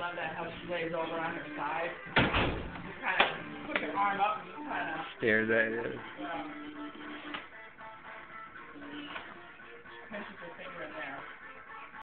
Love that how she lays over on her side. Kind of put your arm up and just kind of stares at it. Um,